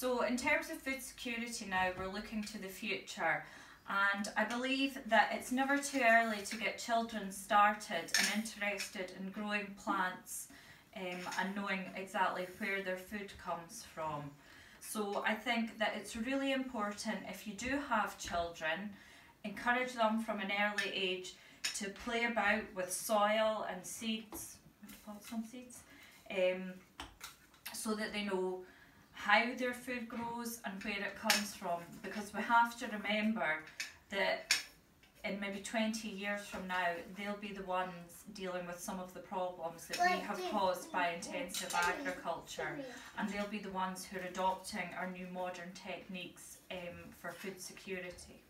So in terms of food security now, we're looking to the future and I believe that it's never too early to get children started and interested in growing plants um, and knowing exactly where their food comes from. So I think that it's really important if you do have children, encourage them from an early age to play about with soil and seeds, some seeds, um, so that they know how their food grows and where it comes from because we have to remember that in maybe 20 years from now they'll be the ones dealing with some of the problems that we have caused by intensive agriculture and they'll be the ones who are adopting our new modern techniques um, for food security.